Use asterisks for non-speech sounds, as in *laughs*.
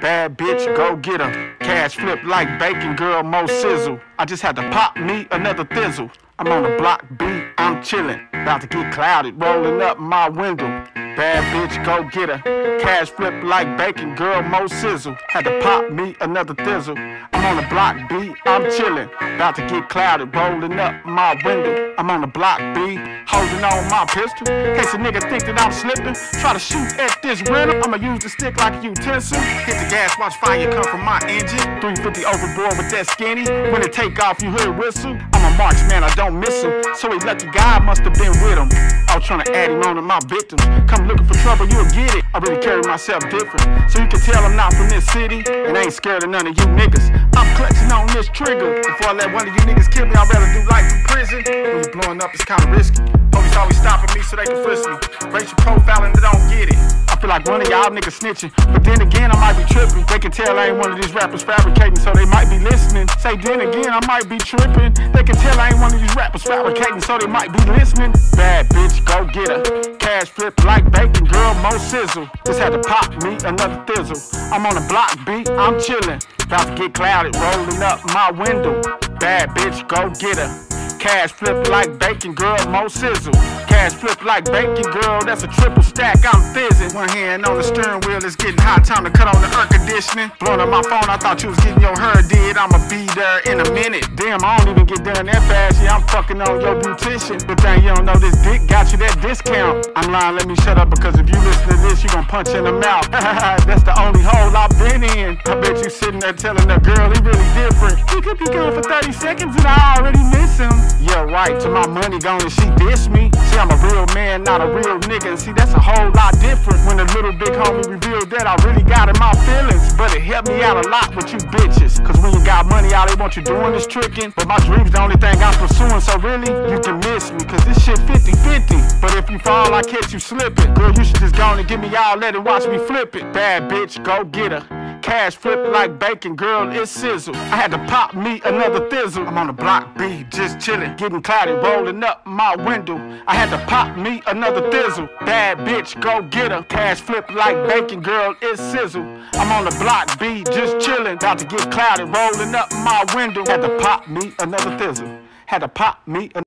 Bad bitch, go get her. Cash flip like bacon, girl, mo sizzle. I just had to pop me another thizzle. I'm on the block beat, I'm chillin'. About to get clouded, rolling up my window. Bad bitch, go get her. Cash flip like bacon, girl, mo sizzle. Had to pop me another thizzle. I'm on the block beat, I'm chillin'. About to get clouded, rolling up my window. I'm on the block B, holding on my pistol. Case a nigga think that I'm slipping. Try to shoot at this rental. I'ma use the stick like a utensil. Hit the gas, watch fire come from my engine. 350 overboard with that skinny. When it take off, you hear whistle. I'm a marksman, I don't miss him. So he lucky guy must have been with him. Trying to add him on to my victims. Come looking for trouble, you'll get it. I really carry myself different. So you can tell I'm not from this city. And I ain't scared of none of you niggas. I'm clutching on this trigger. Before I let one of you niggas kill me, I'd rather do life in prison. When you blowing up, it's kinda risky. Police always stopping me so they can frisk me. Racial profiling, they don't get it. Like one of y'all niggas snitching. But then again, I might be tripping. They can tell I ain't one of these rappers fabricating, so they might be listening. Say then again, I might be tripping. They can tell I ain't one of these rappers fabricating, so they might be listening. Bad bitch, go get her. Cash flip like bacon, girl, mo sizzle. Just had to pop me another thizzle. I'm on a block beat, I'm chillin'. About to get clouded, rolling up my window. Bad bitch, go get her. Cash flip like bacon, girl, mo sizzle. Cash flip like bacon, girl, that's a triple stack, I'm fizzing. One hand on the steering wheel, it's getting hot, time to cut on the air conditioning. Blowing up my phone, I thought you was getting your hair did. I'ma be there in a minute. Damn, I don't even get done that fast. Yeah, I'm fucking on your beautician. But then you don't know this dick got you that discount. I'm lying, let me shut up because if you listen to this, you gon' punch in the mouth. *laughs* that's the only hole I've been in. I bet you sitting there telling the girl he really different. He could be gone for 30 seconds and I already miss him. Yeah, right, to my money gone and she diss me. See, I'm a real man, not a real nigga. And see, that's a whole lot different. When the little big homie revealed that I really got in my feelings. But it helped me out a lot with you bitches. Cause when you got money, all they want you doing is tricking. But my dreams the only thing I'm pursuing. So really, you can miss me. Cause this shit 50-50. But if you fall, I catch you slipping. Girl, you should just go and give me all let it watch me flip it. Bad bitch, go get her. Cash flip like bacon, girl, it's mm-hmm. sizzle. I had to pop me another thizzle. I'm on the block B, just chillin', getting cloudy, rolling up my window. I had to pop me another thizzle. Bad bitch, go get her. Cash flip like bacon, girl, it's sizzle. I'm on the block B, just chillin', about to get cloudy, rolling up my window. Had to pop me another thizzle. Had to pop me another